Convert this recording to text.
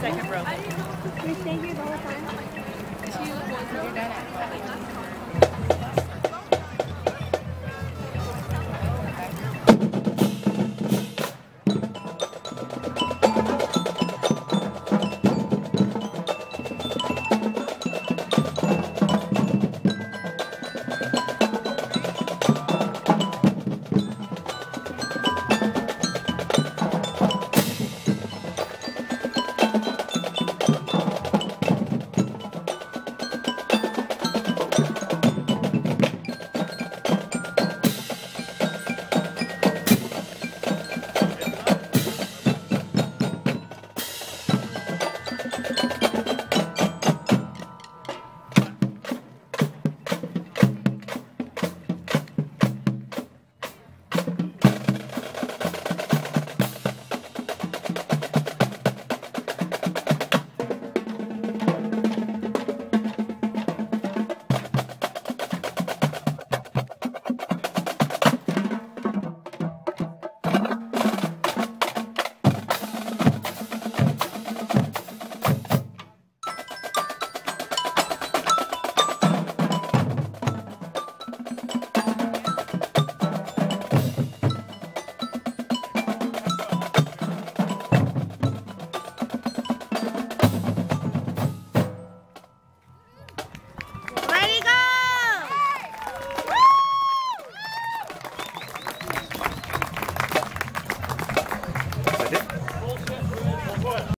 Second row. You're the time?